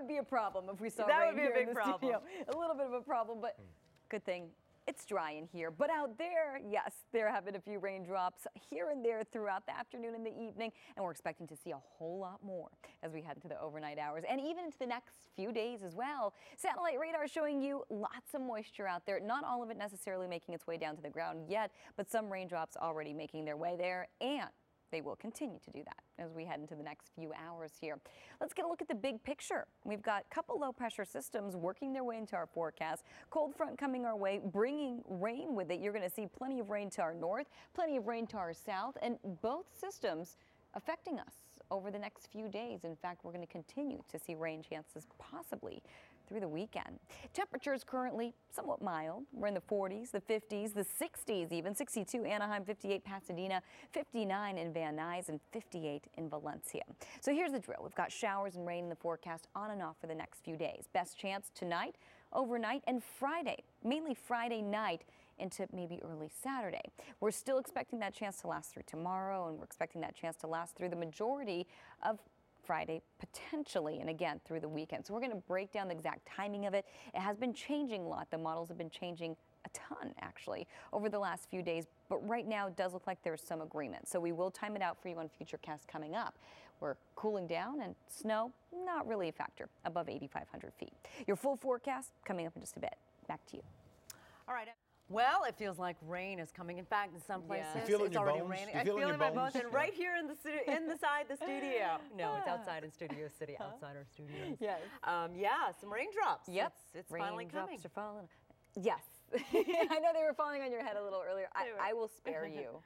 would be a problem if we saw That rain would be a here in big the problem. studio. A little bit of a problem, but hmm. good thing it's dry in here. But out there, yes, there have been a few raindrops here and there throughout the afternoon and the evening, and we're expecting to see a whole lot more as we head into the overnight hours and even into the next few days as well. Satellite radar showing you lots of moisture out there. Not all of it necessarily making its way down to the ground yet, but some raindrops already making their way there and they will continue to do that as we head into the next few hours here. Let's get a look at the big picture. We've got a couple low pressure systems working their way into our forecast. Cold front coming our way, bringing rain with it. You're going to see plenty of rain to our north, plenty of rain to our south, and both systems affecting us over the next few days. In fact, we're going to continue to see rain chances possibly through the weekend. Temperatures currently somewhat mild. We're in the 40s, the 50s, the 60s even. 62 Anaheim, 58 Pasadena, 59 in Van Nuys, and 58 in Valencia. So here's the drill. We've got showers and rain in the forecast on and off for the next few days. Best chance tonight, overnight, and Friday, mainly Friday night into maybe early Saturday. We're still expecting that chance to last through tomorrow, and we're expecting that chance to last through the majority of Friday, potentially, and again through the weekend. So we're going to break down the exact timing of it. It has been changing a lot. The models have been changing a ton actually over the last few days, but right now it does look like there's some agreement. So we will time it out for you on Futurecast coming up. We're cooling down and snow, not really a factor above 8,500 feet. Your full forecast coming up in just a bit. Back to you. All right. Well, it feels like rain is coming. In fact, in some places Yeah. You feel it in it's already bones? raining. I feel it feel in it in my bones, bones? and right here in the studio, inside the studio. No, it's outside in Studio City, outside our studios. Yes. Um, yeah, some raindrops. Yep. It's, it's finally Raindrops are falling. Yes. I know they were falling on your head a little earlier. I, I will spare you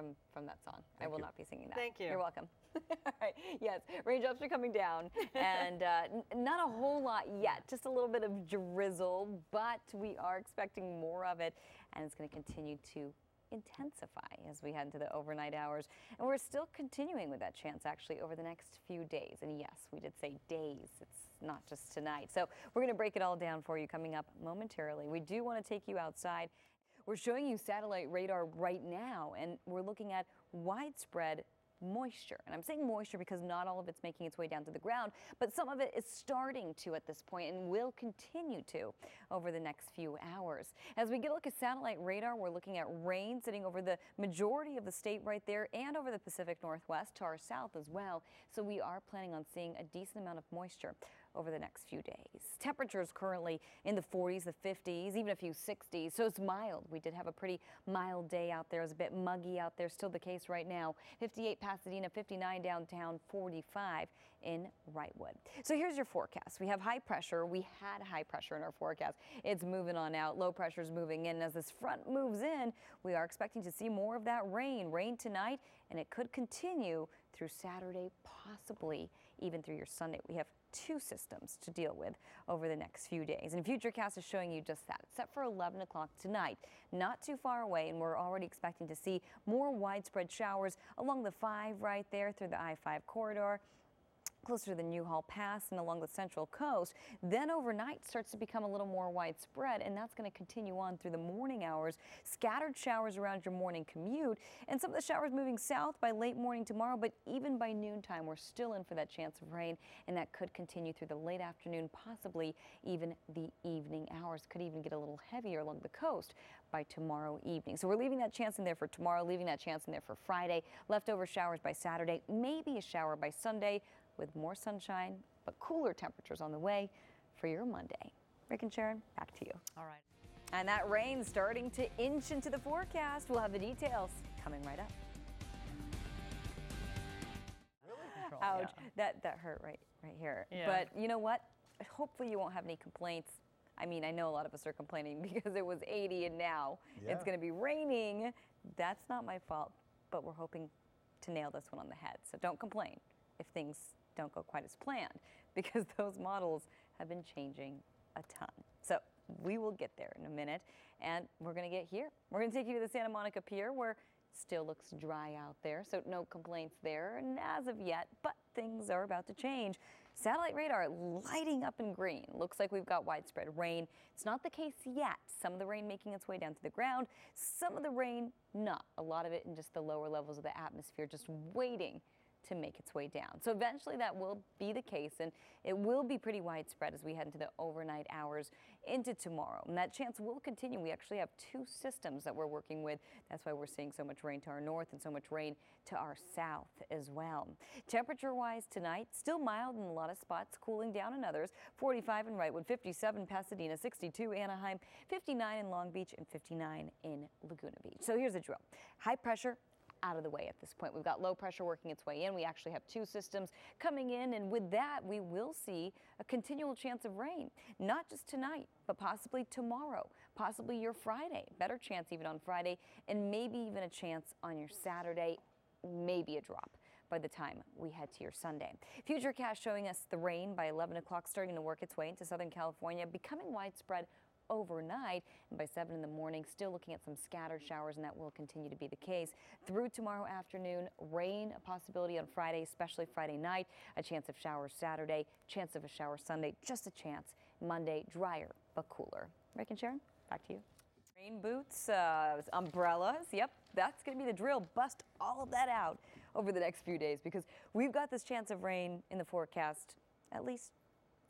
from from that song. I will you. not be singing that. Thank you. You're welcome. All right. Yes, raindrops are coming down, and uh, n- not a whole lot yet. Just a little bit of drizzle, but we are expecting more of it, and it's going to continue to intensify as we head into the overnight hours. And we're still continuing with that chance actually over the next few days. And yes, we did say days. It's not just tonight. So we're going to break it all down for you coming up momentarily. We do want to take you outside. We're showing you satellite radar right now, and we're looking at widespread moisture. And I'm saying moisture because not all of it's making its way down to the ground, but some of it is starting to at this point and will continue to over the next few hours. As we get a look at satellite radar, we're looking at rain sitting over the majority of the state right there and over the Pacific Northwest to our south as well. So we are planning on seeing a decent amount of moisture over the next few days. Temperatures currently in the 40s, the 50s, even a few 60s. So it's mild. We did have a pretty mild day out there. It was a bit muggy out there. Still the case right now. 58 Pasadena, 59 downtown, 45 in Wrightwood. So here's your forecast. We have high pressure. We had high pressure in our forecast. It's moving on out. Low pressure is moving in. As this front moves in, we are expecting to see more of that rain. Rain tonight, and it could continue through Saturday, possibly even through your Sunday. We have two systems to deal with over the next few days. And Futurecast is showing you just that. It's set for 11 o'clock tonight, not too far away, and we're already expecting to see more widespread showers along the 5 right there through the I-5 corridor closer to the Newhall Pass and along the central coast. Then overnight starts to become a little more widespread, and that's going to continue on through the morning hours. Scattered showers around your morning commute, and some of the showers moving south by late morning tomorrow, but even by noontime, we're still in for that chance of rain, and that could continue through the late afternoon, possibly even the evening hours. Could even get a little heavier along the coast by tomorrow evening. So we're leaving that chance in there for tomorrow, leaving that chance in there for Friday. Leftover showers by Saturday, maybe a shower by Sunday with more sunshine, but cooler temperatures on the way for your Monday. Rick and Sharon, back to you. All right. And that rain starting to inch into the forecast. We'll have the details coming right up. Ouch, that that hurt right right here. Yeah. But you know what? Hopefully you won't have any complaints. I mean, I know a lot of us are complaining because it was 80 and now Yeah. it's going to be raining. That's not my fault, but we're hoping to nail this one on the head. So don't complain if things don't go quite as planned because those models have been changing a ton. So we will get there in a minute and we're going to get here. We're going to take you to the Santa Monica Pier where still looks dry out there. So no complaints there and as of yet, but things are about to change. Satellite radar lighting up in green. Looks like we've got widespread rain. It's not the case yet. Some of the rain making its way down to the ground. Some of the rain not. A lot of it in just the lower levels of the atmosphere, just waiting to make its way down. So eventually that will be the case and it will be pretty widespread as we head into the overnight hours into tomorrow. And that chance will continue. We actually have two systems that we're working with. That's why we're seeing so much rain to our north and so much rain to our south as well. Temperature wise tonight, still mild in a lot of spots, cooling down in others. 45 in Wrightwood, 57 Pasadena, 62 Anaheim, 59 in Long Beach, and 59 in Laguna Beach. So here's the drill. High pressure out of the way at this point. We've got low pressure working its way in. We actually have two systems coming in, and with that, we will see a continual chance of rain, not just tonight, but possibly tomorrow, possibly your Friday. Better chance even on Friday, and maybe even a chance on your Saturday, maybe a drop by the time we head to your Sunday. Futurecast showing us the rain by 11 o'clock starting to work its way into Southern California, becoming widespread overnight. And by 7 in the morning, still looking at some scattered showers, and that will continue to be the case through tomorrow afternoon. Rain, a possibility on Friday, especially Friday night. A chance of showers Saturday, chance of a shower Sunday, just a chance. Monday, drier but cooler. Rick and Sharon, back to you. Rain boots, uh, umbrellas. Yep, that's going to be the drill. Bust all of that out over the next few days because we've got this chance of rain in the forecast at least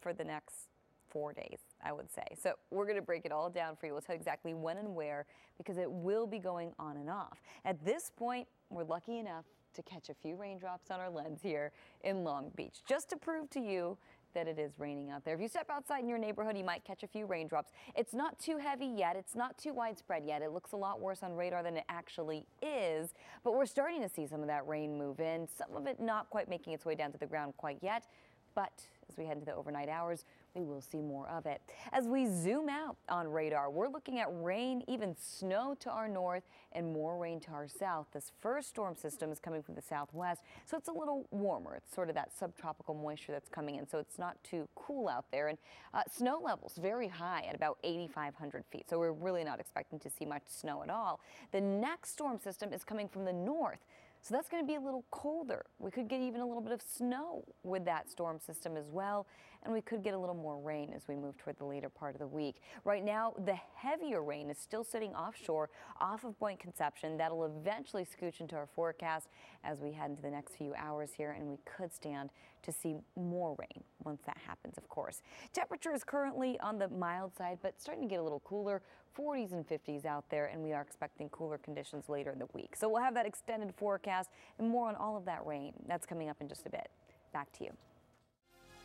for the next four days, I would say. So we're going to break it all down for you. We'll tell you exactly when and where because it will be going on and off. At this point, we're lucky enough to catch a few raindrops on our lens here in Long Beach, just to prove to you that it is raining out there. If you step outside in your neighborhood, you might catch a few raindrops. It's not too heavy yet. It's not too widespread yet. It looks a lot worse on radar than it actually is, but we're starting to see some of that rain move in, some of it not quite making its way down to the ground quite yet. But as we head into the overnight hours, we will see more of it. As we zoom out on radar, we're looking at rain, even snow to our north and more rain to our south. This first storm system is coming from the southwest, so it's a little warmer. It's sort of that subtropical moisture that's coming in, so it's not too cool out there. And uh, snow levels very high at about 8,500 feet, so we're really not expecting to see much snow at all. The next storm system is coming from the north. So that's going to be a little colder. We could get even a little bit of snow with that storm system as well and we could get a little more rain as we move toward the later part of the week. Right now, the heavier rain is still sitting offshore off of Point Conception. That'll eventually scooch into our forecast as we head into the next few hours here, and we could stand to see more rain once that happens, of course. Temperature is currently on the mild side, but starting to get a little cooler. 40s and 50s out there, and we are expecting cooler conditions later in the week. So we'll have that extended forecast and more on all of that rain. That's coming up in just a bit. Back to you.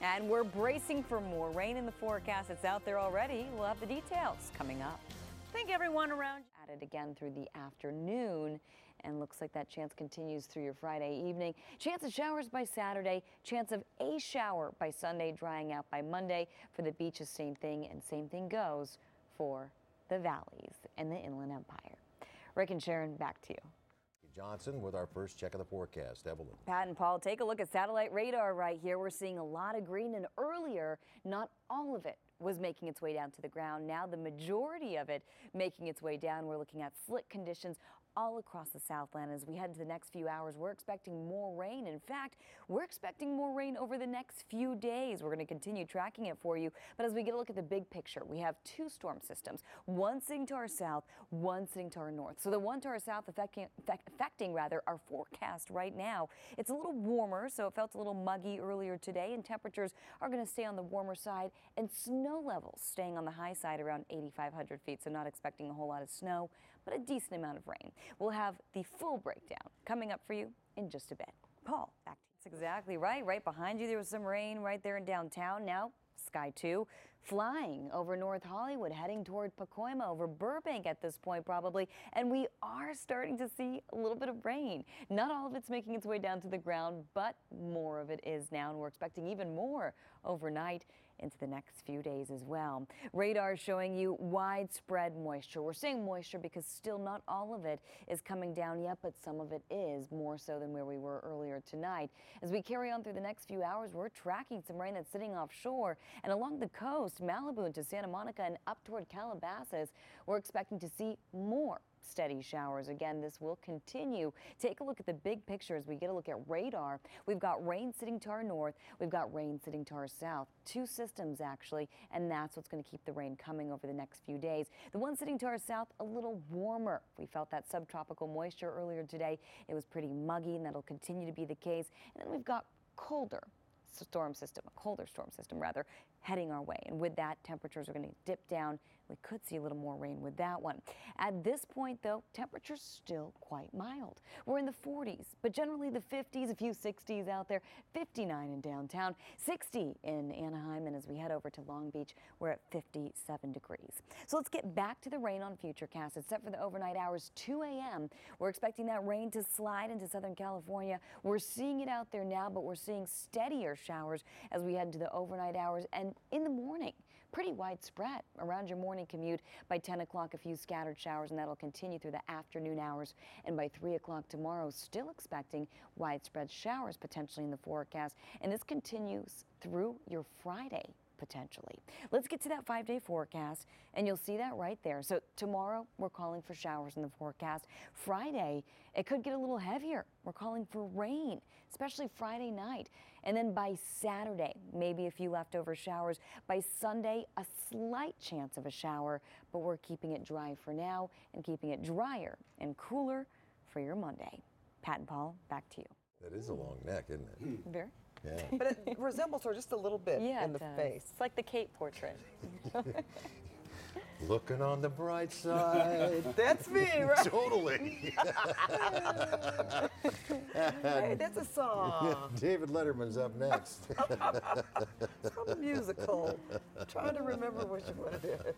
And we're bracing for more rain in the forecast. It's out there already. We'll have the details coming up. Thank everyone around. At it again through the afternoon and looks like that chance continues through your Friday evening. Chance of showers by Saturday, chance of a shower by Sunday, drying out by Monday. For the beaches, same thing, and same thing goes for the valleys and the Inland Empire. Rick and Sharon, back to you. Johnson with our first check of the forecast. Evelyn. Pat and Paul, take a look at satellite radar right here. We're seeing a lot of green, and earlier, not all of it was making its way down to the ground. Now, the majority of it making its way down. We're looking at slick conditions all across the Southland. As we head into the next few hours, we're expecting more rain. In fact, we're expecting more rain over the next few days. We're going to continue tracking it for you. But as we get a look at the big picture, we have two storm systems, one sitting to our south, one sitting to our north. So the one to our south affecting, affecting rather our forecast right now. It's a little warmer, so it felt a little muggy earlier today, and temperatures are going to stay on the warmer side, and snow levels staying on the high side around 8,500 feet. So not expecting a whole lot of snow but a decent amount of rain. We'll have the full breakdown coming up for you in just a bit. Paul, back to you. That's exactly right. Right behind you, there was some rain right there in downtown. Now, Sky 2 flying over North Hollywood, heading toward Pacoima, over Burbank at this point probably, and we are starting to see a little bit of rain. Not all of it's making its way down to the ground, but more of it is now, and we're expecting even more overnight into the next few days as well. Radar showing you widespread moisture. We're seeing moisture because still not all of it is coming down yet, but some of it is more so than where we were earlier tonight. As we carry on through the next few hours, we're tracking some rain that's sitting offshore And along the coast, Malibu into Santa Monica and up toward Calabasas, we're expecting to see more steady showers. Again, this will continue. Take a look at the big picture as we get a look at radar. We've got rain sitting to our north. We've got rain sitting to our south. Two systems actually, and that's what's going to keep the rain coming over the next few days. The one sitting to our south, a little warmer. We felt that subtropical moisture earlier today. It was pretty muggy, and that'll continue to be the case. And then we've got colder storm system, a colder storm system rather, heading our way. And with that, temperatures are going to dip down. We could see a little more rain with that one. At this point, though, temperatures still quite mild. We're in the 40s, but generally the 50s, a few 60s out there, 59 in downtown, 60 in Anaheim, and as we head over to Long Beach, we're at 57 degrees. So let's get back to the rain on Futurecast. Except for the overnight hours, 2 a.m., we're expecting that rain to slide into Southern California. We're seeing it out there now, but we're seeing steadier showers as we head into the overnight hours and in the morning pretty widespread around your morning commute. By 10 o'clock, a few scattered showers, and that'll continue through the afternoon hours. And by 3 o'clock tomorrow, still expecting widespread showers potentially in the forecast. And this continues through your Friday potentially. Let's get to that five day forecast and you'll see that right there. So tomorrow we're calling for showers in the forecast. Friday, it could get a little heavier. We're calling for rain, especially Friday night. And then by Saturday, maybe a few leftover showers. By Sunday, a slight chance of a shower, but we're keeping it dry for now and keeping it drier and cooler for your Monday. Pat and Paul, back to you. That is a long neck, isn't it? Very. Yeah. But it resembles her just a little bit Yeah, in the does. face. It's like the Kate portrait. Looking on the bright side. That's me, right? totally. hey, that's a song David Letterman's up next. from a musical. I'm trying to remember which one it is.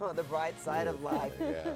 On the bright side of life. yeah.